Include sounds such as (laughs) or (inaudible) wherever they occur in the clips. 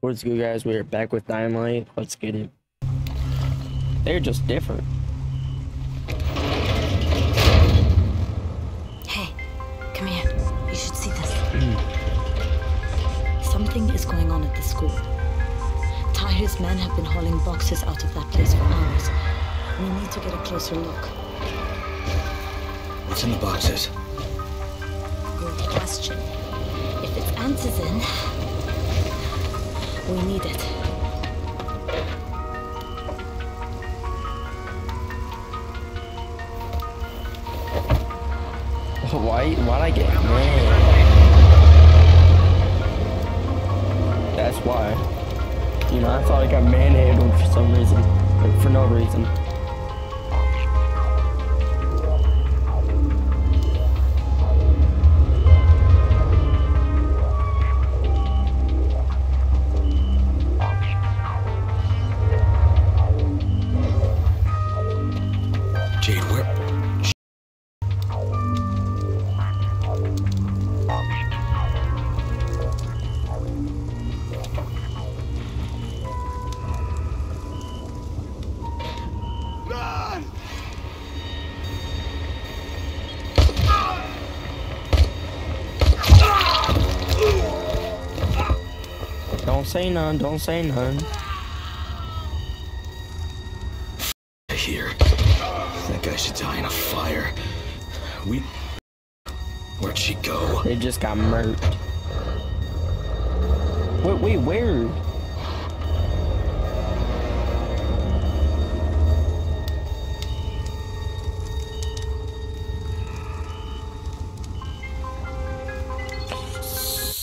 What's good, guys? We're back with Dying Light. Let's get it. They're just different. Hey, come here. You should see this. (clears throat) Something is going on at the school. Tahir's men have been hauling boxes out of that place for hours. We need to get a closer look. What's in the boxes? Good question. If it's answers in, we need it. (laughs) Why? Why'd I get mad? That's why. You know, I thought I got manhandled for some reason. Or for no reason. Say none. Don't say none. Here. That guy should die in a fire. We. Where'd she go? They just got murked.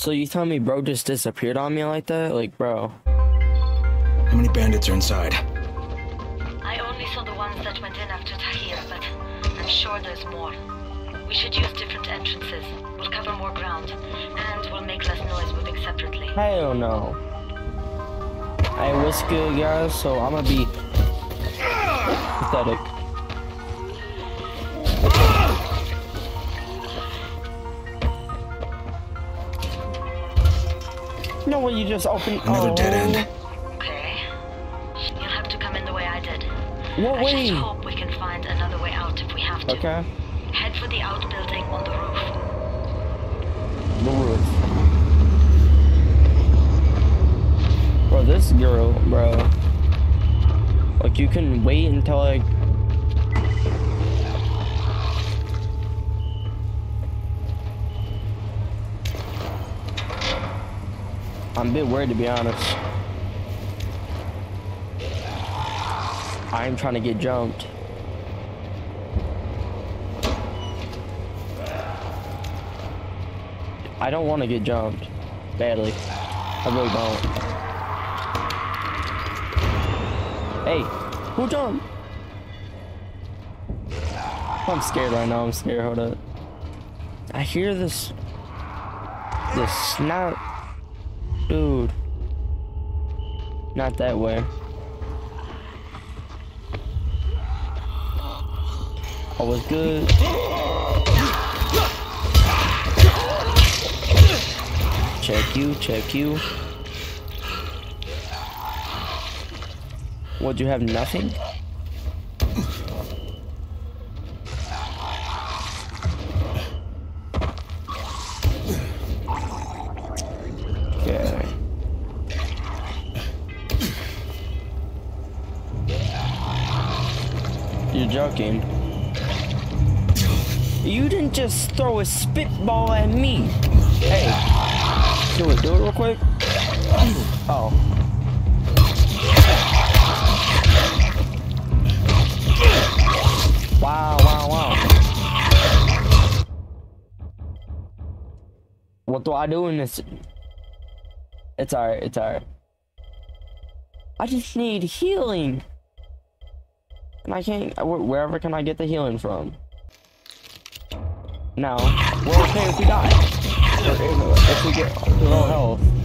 So you tell me bro just disappeared on me like that? Like, bro. How many bandits are inside? I only saw the ones that went in after Tahir, but I'm sure there's more. We should use different entrances. We'll cover more ground, and we'll make less noise moving separately. I don't no. Hey, what's good, guys? So I'm gonna be pathetic. No way, you just opened. Another oh. dead end. Okay. You'll have to come in the way I did. What I way? just hope we can find another way out if we have to. Okay. Head for the outbuilding on the roof. The roof. Bro, this girl, bro. Like, you can wait until, like. I'm a bit worried, to be honest. I'm trying to get jumped. I don't want to get jumped. Badly. I really don't. Hey, who jumped? I'm scared right now. I'm scared. Hold up. I hear this. This snot. Dude. Not that way. All was good. Check you, check you. Would you have nothing? Just throw a spitball at me. Hey, do it, do it real quick. Oh. Wow, wow, wow. What do I do in this? It's alright, it's alright. I just need healing. And I can't, wherever can I get the healing from? No, we're okay if we die. Or if, we get low health.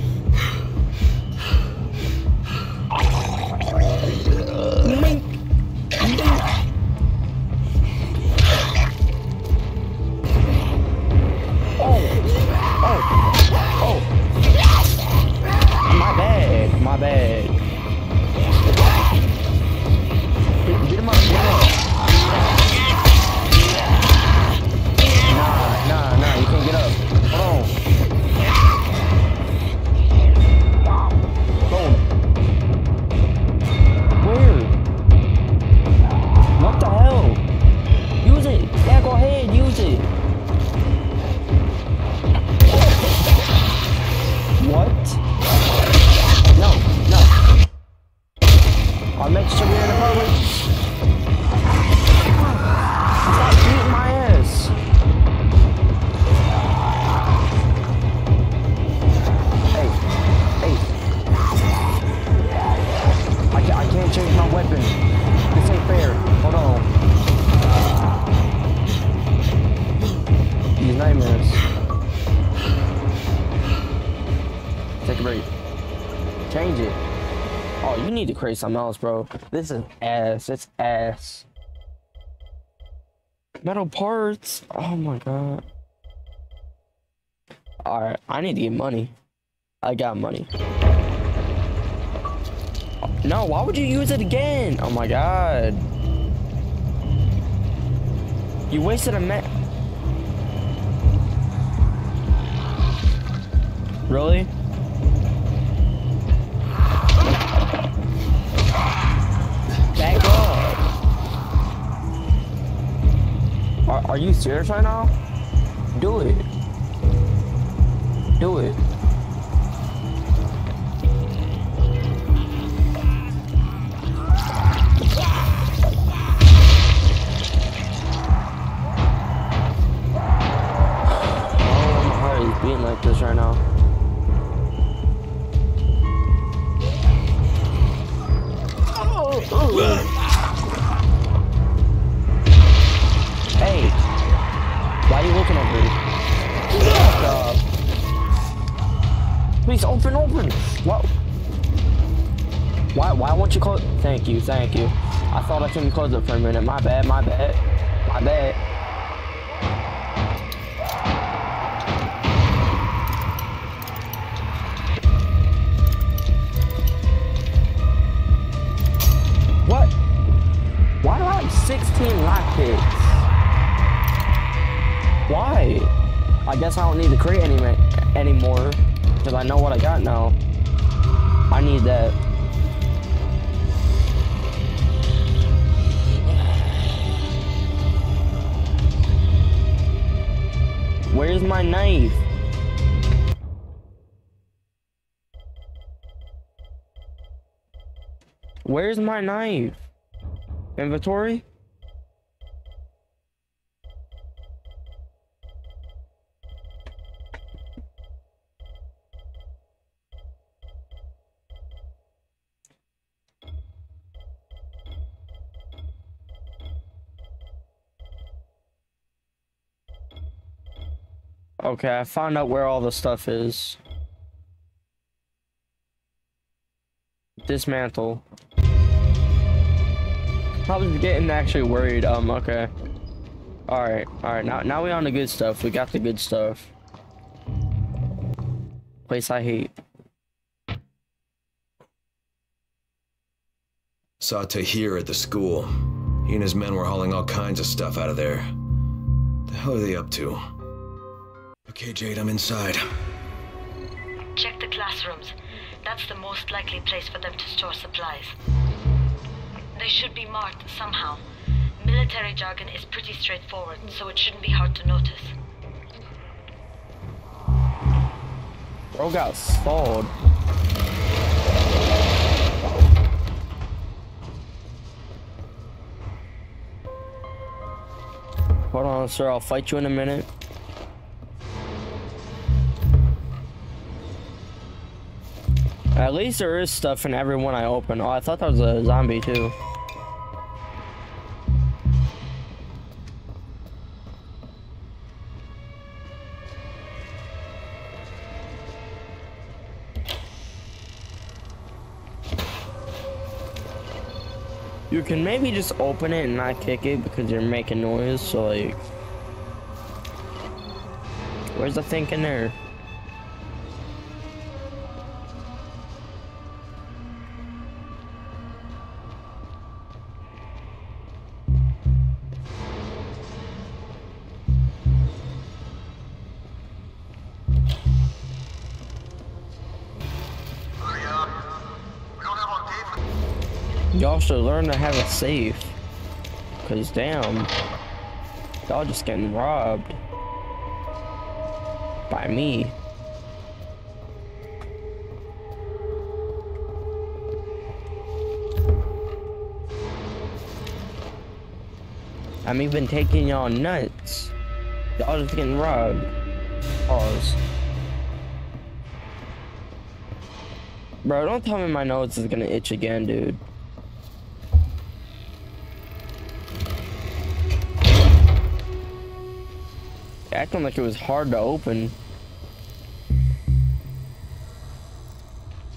Change it. Oh, you need to create something else, bro. This is ass. It's ass. Metal parts. Oh my god. Alright, I need to get money. I got money. No, why would you use it again? Oh my god. You wasted a minute. Really? Are, are you serious right now? Do it. Do it. Oh, I'm beating like this right now. Oh, oh. Why are you looking? Fuck up. Please open, open. What? Why? Why won't you close? Thank you, thank you. I thought I couldn't close it for a minute. My bad, my bad, my bad. Guess I don't need to create any anymore because I know what I got now. I need that. Where's my knife? Where's my knife? Inventory? Okay, I found out where all the stuff is. Dismantle. I was getting actually worried. Um, okay. Alright, alright, now now we on the good stuff. We got the good stuff. Place I hate. Saw Tahir at the school. He and his men were hauling all kinds of stuff out of there. The hell are they up to? Okay, Jade, I'm inside. Check the classrooms. That's the most likely place for them to store supplies. They should be marked somehow. Military jargon is pretty straightforward, so it shouldn't be hard to notice. Bro got stalled. Hold on, sir. I'll fight you in a minute. At least there is stuff in every one I open. Oh, I thought that was a zombie too. You can maybe just open it and not kick it because you're making noise, so like... Where's the thing in there? learn to have a safe. Cause damn, y'all just getting robbed by me. I'm even taking y'all nuts. Y'all just getting robbed. Pause. Bro, don't tell me my nose is gonna itch again, dude. Acting like it was hard to open.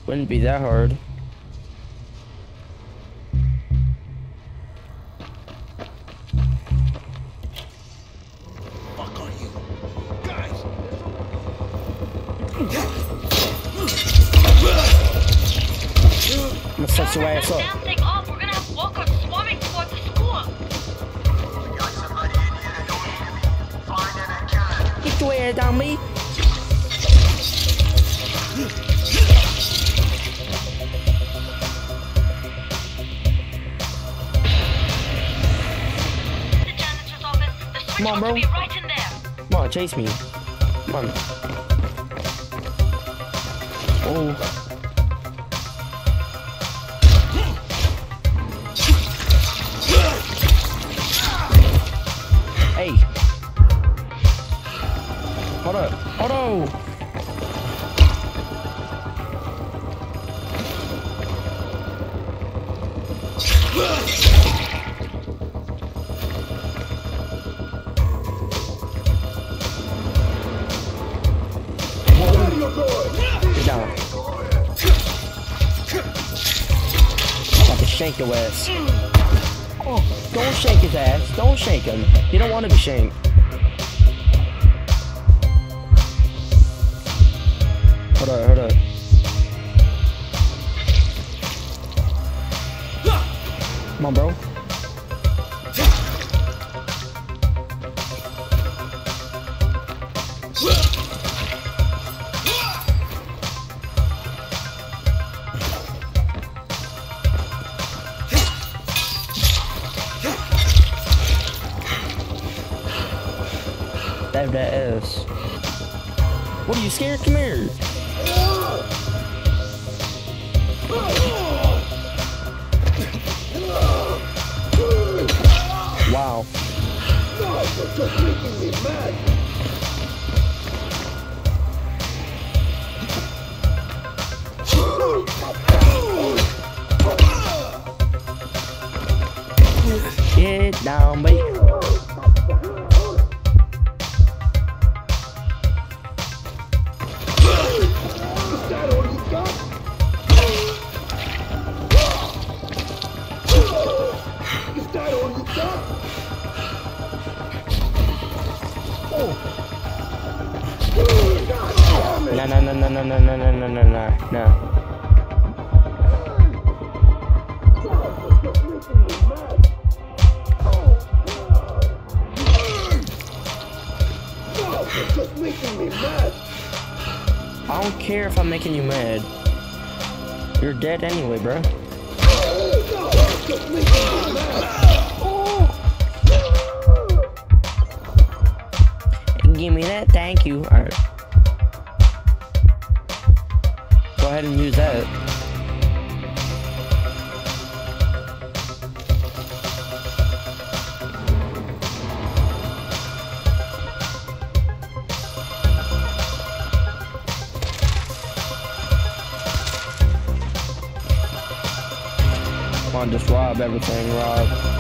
Wouldn't be that hard. Hold on. Get down. Your ass. Oh, don't shake his ass. Don't shake him. You don't want to be shanked. You're making me mad. Get down, mate. Dead anyway, bro. Just rob everything, rob.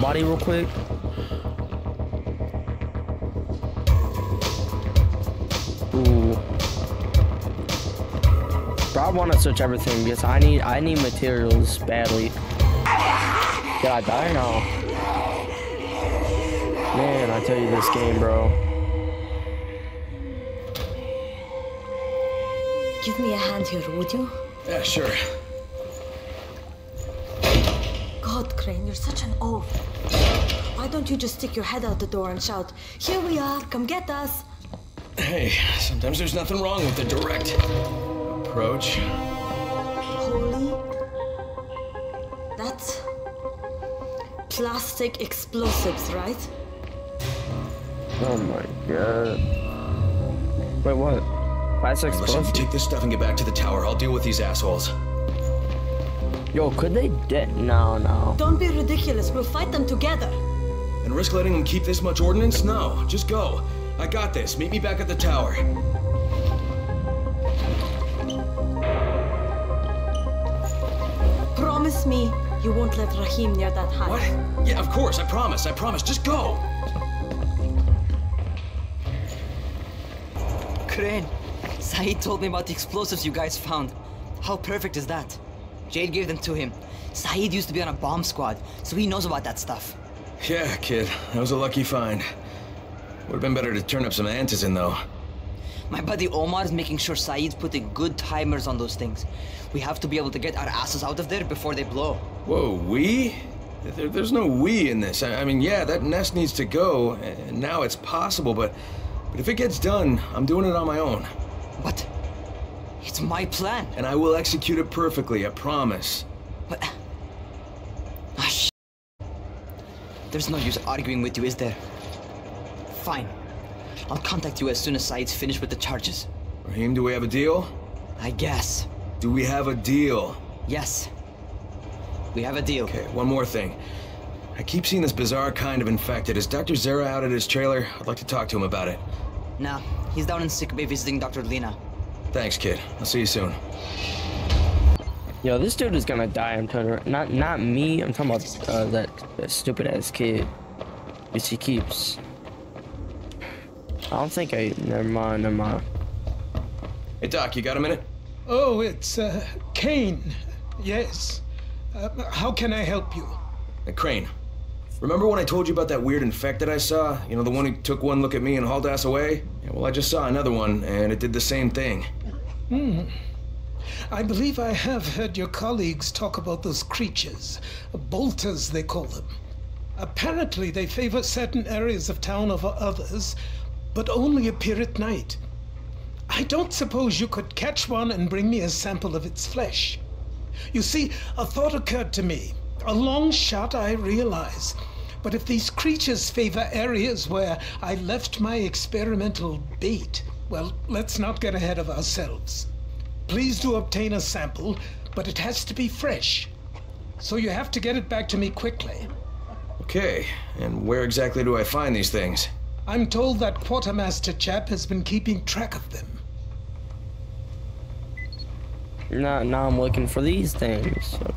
Body real quick. Ooh. Bro, I want to search everything because I need I need materials badly. Did I die or no? Man, I tell you this game, bro. Give me a hand here, would you? Yeah, sure. God, Crane, you're such an oaf. Why don't you just stick your head out the door and shout, Here we are, come get us? Hey, sometimes there's nothing wrong with the direct approach. Holy. That's. plastic explosives, right? Oh my god. Wait, what? Plastic Listen, take this stuff and get back to the tower. I'll deal with these assholes. Yo, could they de- No, no. Don't be ridiculous, we'll fight them together. And risk letting them keep this much ordnance? No, just go. I got this. Meet me back at the tower. Promise me you won't let Rahim near that hut. What? Yeah, of course. I promise. I promise. Just go. Crane, Saeed told me about the explosives you guys found. How perfect is that? Jade gave them to him. Saeed used to be on a bomb squad, so he knows about that stuff. Yeah, kid. That was a lucky find. Would have been better to turn up some antizin, though. My buddy Omar is making sure Saeed's putting good timers on those things. We have to be able to get our asses out of there before they blow. Whoa, we? There, there's no we in this. I, I mean, yeah, that nest needs to go, and now it's possible, but, but if it gets done, I'm doing it on my own. But it's my plan. And I will execute it perfectly, I promise. But ah, sh- There's no use arguing with you, is there? Fine. I'll contact you as soon as Saeed's finished with the charges. Rahim, do we have a deal? I guess. Do we have a deal? Yes. We have a deal. Okay, one more thing. I keep seeing this bizarre kind of infected. Is Dr. Zere out at his trailer? I'd like to talk to him about it. Nah, he's down in sick bay visiting Dr. Lena. Thanks, kid. I'll see you soon. Yo, this dude is gonna die. I'm telling you. Not, not me. I'm talking about uh, that, that stupid ass kid. Which he keeps. I don't think I. Never mind. Never mind. Hey, Doc, you got a minute? Oh, it's uh, Crane. Yes. Uh, how can I help you? Hey, Crane. Remember when I told you about that weird infected I saw? You know, the one who took one look at me and hauled ass away? Yeah, well, I just saw another one, and it did the same thing. Hmm. I believe I have heard your colleagues talk about those creatures. Bolters, they call them. Apparently, they favor certain areas of town over others, but only appear at night. I don't suppose you could catch one and bring me a sample of its flesh. You see, a thought occurred to me. A long shot, I realize. But if these creatures favor areas where I left my experimental bait, well, let's not get ahead of ourselves. Please do obtain a sample, but it has to be fresh. So you have to get it back to me quickly. Okay, and where exactly do I find these things? I'm told that quartermaster chap has been keeping track of them. Now, now I'm looking for these things. so-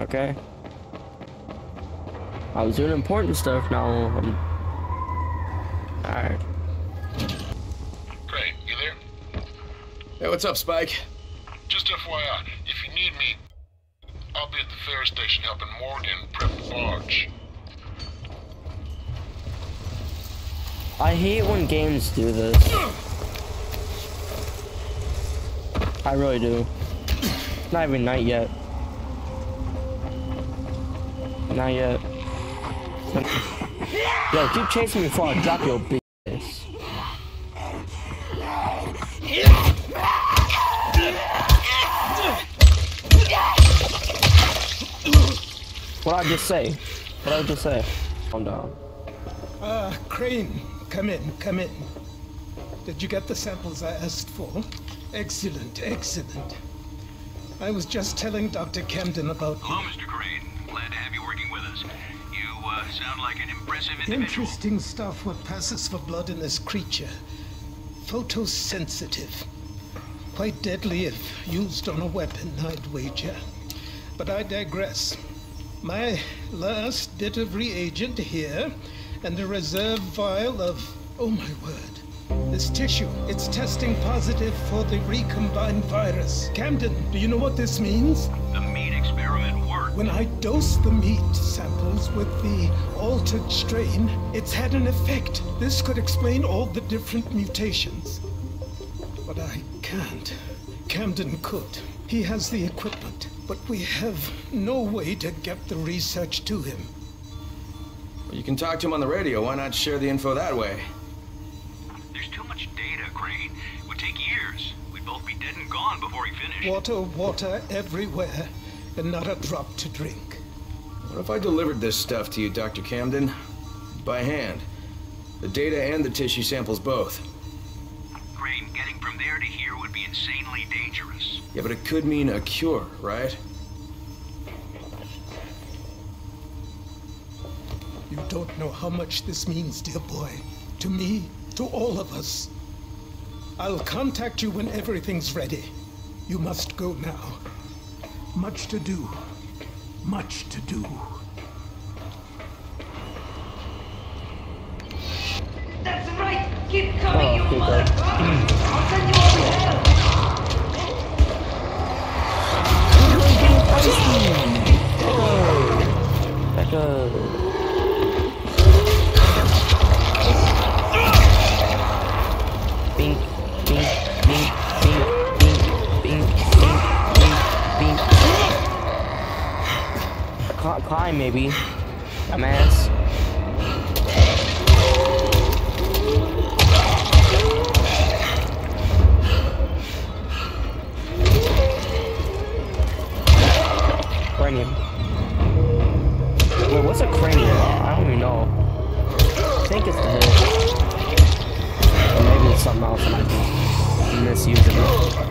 Okay. I was doing important stuff. Now I'm. All right. Great, you there? Hey, what's up, Spike? Just FYI, if you need me, I'll be at the ferry station helping Morgan prep the barge. I hate when games do this. I really do. It's not even night yet. Not yet. Yo, keep chasing me before I drop your bitch. Just say? What I just say? Calm down. Ah, Crane, come in, come in. Did you get the samples I asked for? Excellent, excellent. I was just telling Dr. Camden about Hello, Mr. Crane. Glad to have you working with us. You uh, sound like an impressive individual. interesting stuff what passes for blood in this creature. Photosensitive. Quite deadly if used on a weapon, I'd wager. But I digress. My last bit of reagent here, and a reserve vial of. Oh my word. This tissue, it's testing positive for the recombined virus. Camden, do you know what this means? The meat experiment worked. When I dose the meat samples with the altered strain, it's had an effect. This could explain all the different mutations. But I can't. Camden could. He has the equipment, but we have no way to get the research to him. Well, you can talk to him on the radio. Why not share the info that way? There's too much data, Crane. It would take years. We'd both be dead and gone before he finished. Water, water everywhere, and not a drop to drink. What if I delivered this stuff to you, Dr. Camden? By hand. The data and the tissue samples both. Crane, getting from there to here would be insanely dangerous. Yeah, but it could mean a cure, right? You don't know how much this means, dear boy. To me, to all of us. I'll contact you when everything's ready. You must go now. Much to do. Much to do. Keep coming, oh, you motherfucker! I'll send you over to hell! Oh, back up. Bink, bink, bink, bink, I'm bink, bink. Climb, maybe. Dumbass. A cranium? I don't even know. I think it's the head. Or maybe it's something else and I can misuse it.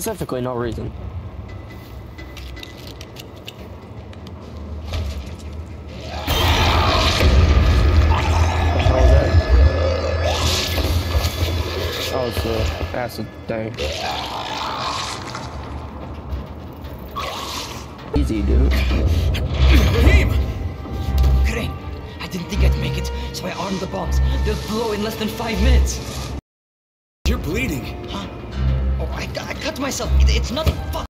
Specifically, no reason. The hell is that? Oh, it's the acid thing. Easy, dude. Rahim! Crane, I didn't think I'd make it, so I armed the bombs. They'll blow in less than five minutes. Myself. It, it's nothing. Fuck.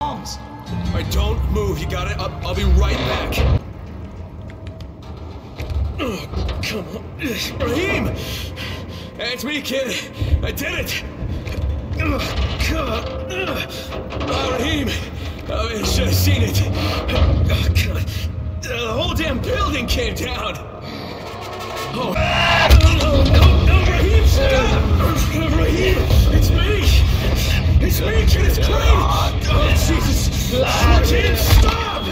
Bombs. All right, don't move. You got it? I'll, I'll be right back. Ugh, come on. Rahim! Hey, it's me, kid. I did it! Ugh, Come on. Oh, Rahim! Oh, I should have seen it. Oh, God. The whole damn building came down. Oh. No, no, no, Rahim, stop! Rahim! It's meat and it's clean! Oh, Jesus! Blood. I stop!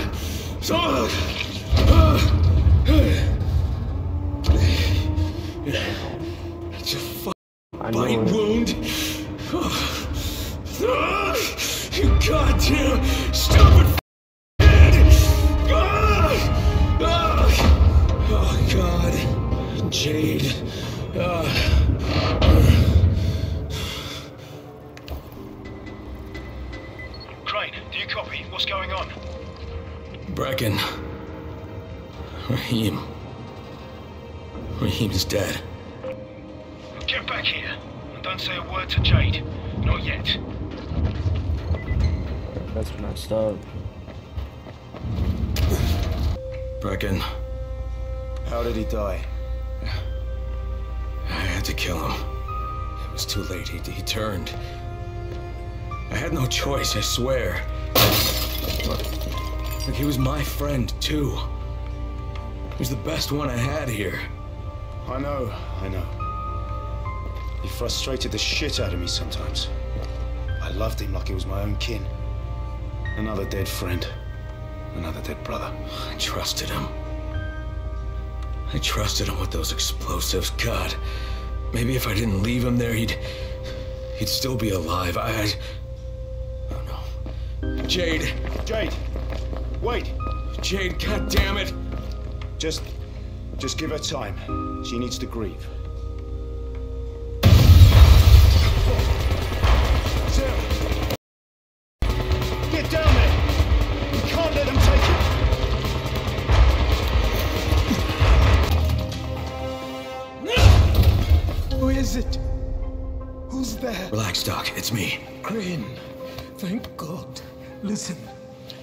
So, uh, uh it's a fucking bite wound. (sighs) Oh, you goddamn... he die? I had to kill him. It was too late. He, he turned. I had no choice, I swear. Look, he was my friend, too. He was the best one I had here. I know, I know. He frustrated the shit out of me sometimes. I loved him like he was my own kin. Another dead friend. Another dead brother. I trusted him. I trusted him with those explosives. God, maybe if I didn't leave him there, he'd he'd still be alive. I, I oh no, Jade, Jade! Wait! Jade, God damn it! Just. just give her time. She needs to grieve.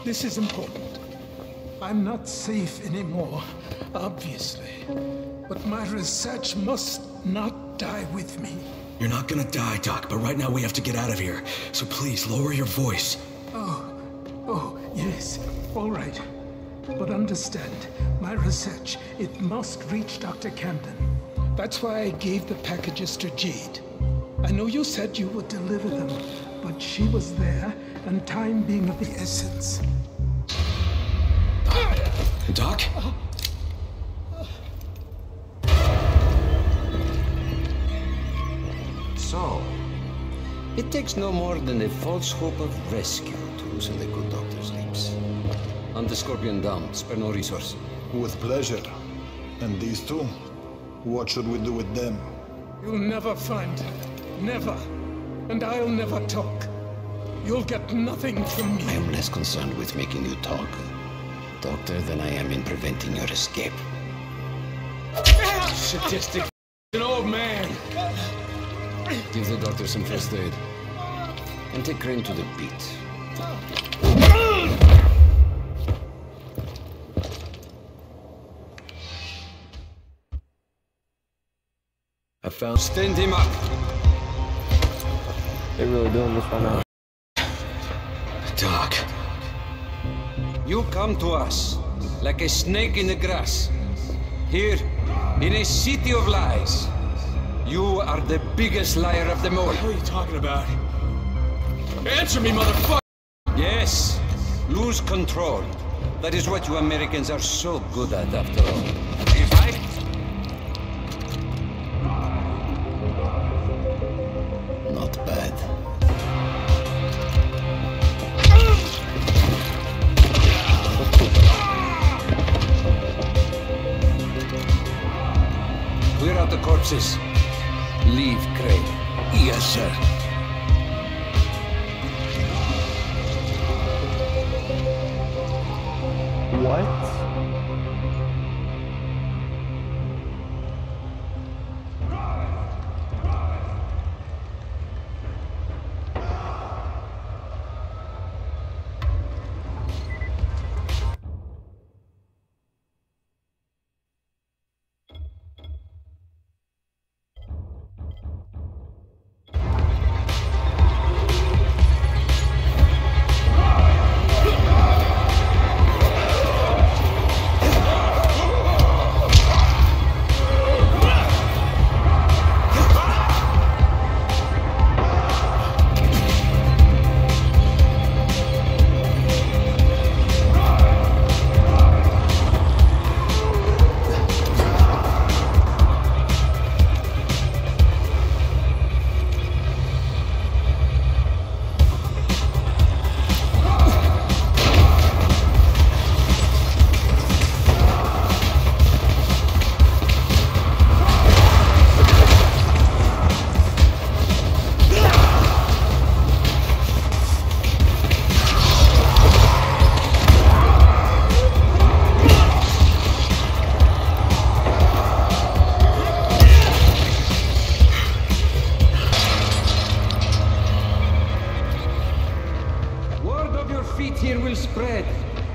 This is important. I'm not safe anymore, obviously. But my research must not die with me. You're not gonna die, Doc, but right now we have to get out of here. So please, lower your voice. Oh, oh, yes, all right. But understand, my research, it must reach Dr. Camden. That's why I gave the packages to Jade. I know you said you would deliver them, but she was there, and time being of the essence. Doc? So, it takes no more than a false hope of rescue to loosen the good doctor's lips. On the Scorpion down, spare no resource. With pleasure. And these two? What should we do with them? You'll never find her. Never. And I'll never talk. You'll get nothing from me. I am less concerned with making you talk, Doctor, than I am in preventing your escape. Sadistic an old man. Give the doctor some first aid. And take Crane to the beat. I found. Stand him up. They're really doing this right now. Doc. You come to us like a snake in the grass. Here, in a city of lies. You are the biggest liar of them all. What are you talking about? Answer me, motherfucker! Yes, lose control. That is what you Americans are so good at, after all.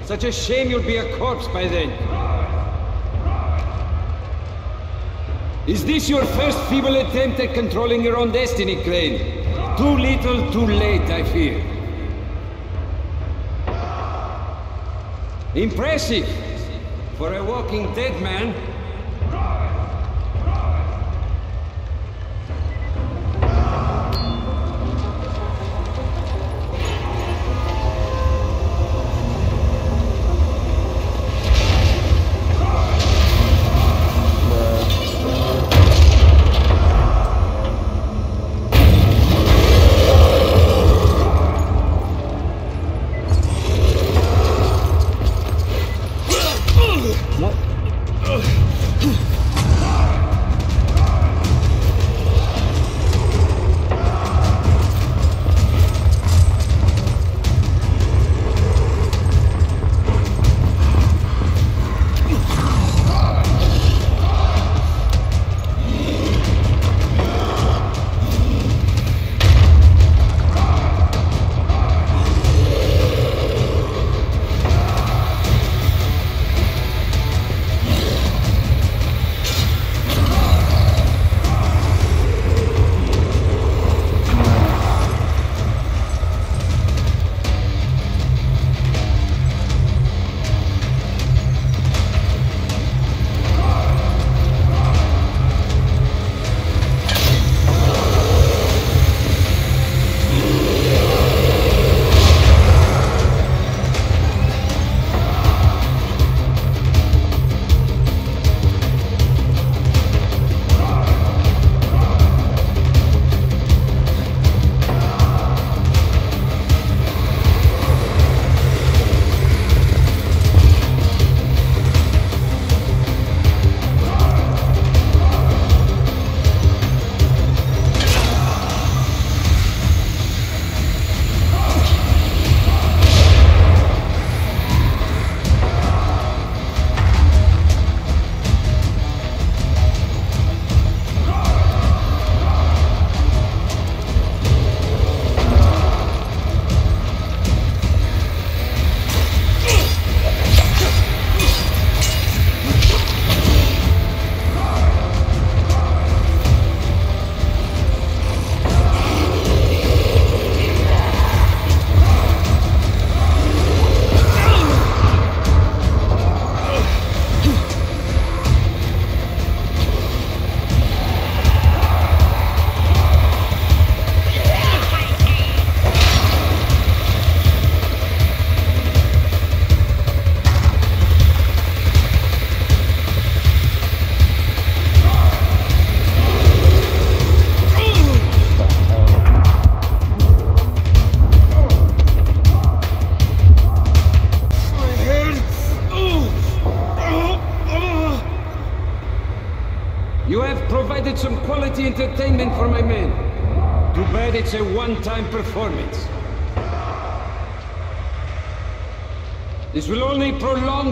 Such a shame you'll be a corpse by then. Is this your first feeble attempt at controlling your own destiny, Crane? Too little, too late, I fear. Impressive! For a walking dead man,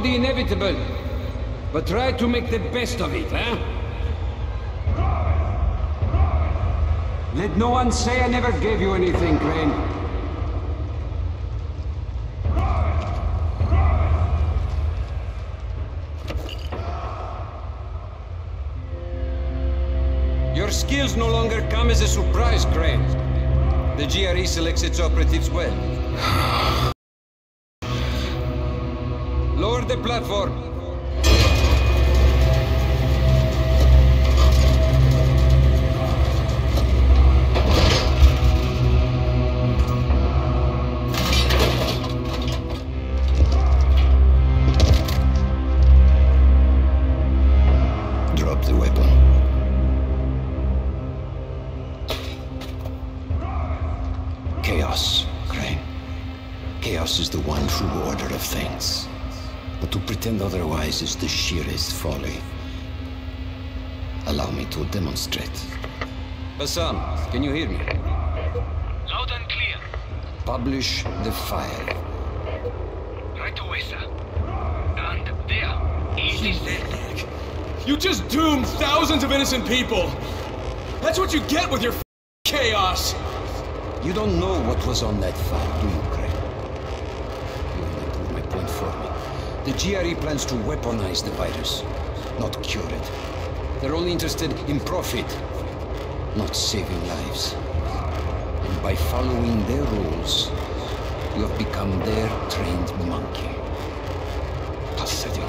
the inevitable. But try to make the best of it, huh? Let no one say I never gave you anything, Crane. Your skills no longer come as a surprise, Crane. The GRE selects its operatives well. The platform. Is the sheerest folly. Allow me to demonstrate. Bassam, can you hear me? Loud and clear. Publish the file. Right away, sir. And there, easy set. You just doomed thousands of innocent people! That's what you get with your chaos! You don't know what was on that file, do? You only prove my point for me. The GRE plans to weaponize the virus, not cure it. They're only interested in profit, not saving lives. And by following their rules, you have become their trained monkey. Pathetic.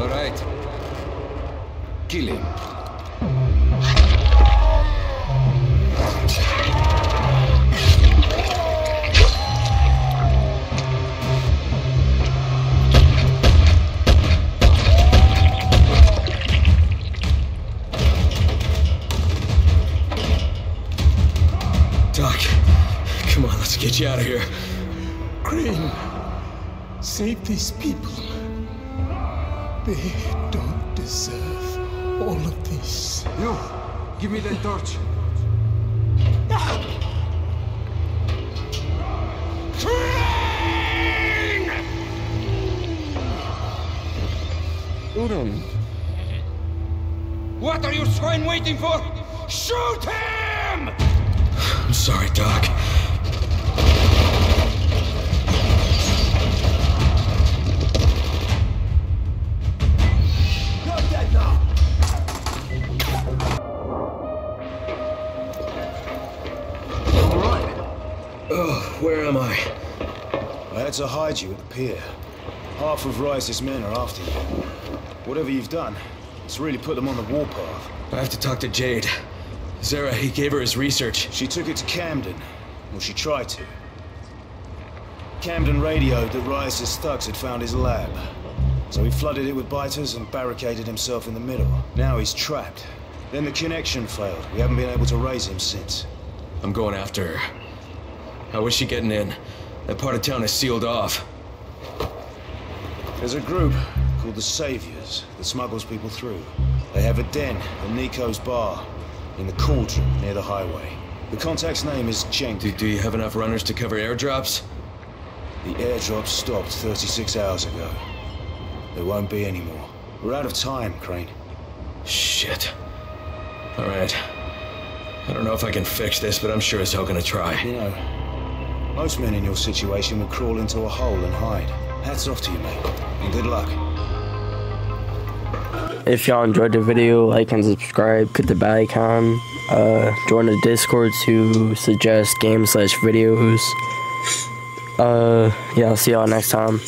All right. Kill him. You out of here. Crane, save these people. They don't deserve all of this. You, give me that torch. Shoot him. What are you swine waiting for? Shoot him! I'm sorry, Doc. Had to hide you at the pier. Half of Rais's men are after you. Whatever you've done, it's really put them on the warpath. I have to talk to Jade. Zere, he gave her his research. She took it to Camden. Well, she tried to. Camden radioed that Rais's thugs had found his lab. So he flooded it with biters and barricaded himself in the middle. Now he's trapped. Then the connection failed. We haven't been able to raise him since. I'm going after her. How is she getting in? That part of town is sealed off. There's a group called the Saviors that smuggles people through. They have a den at Nico's bar in the cauldron near the highway. The contact's name is Cenk. Do, do you have enough runners to cover airdrops? The airdrop stopped 36 hours ago. There won't be any more. We're out of time, Crane. Shit. All right. I don't know if I can fix this, but I'm sure as hell gonna try. You know, most men in your situation will crawl into a hole and hide. Hats off to you, mate. And good luck. If y'all enjoyed the video, like and subscribe, click the bell icon, uh, join the Discord to suggest games slash videos. Uh, yeah, I'll see y'all next time.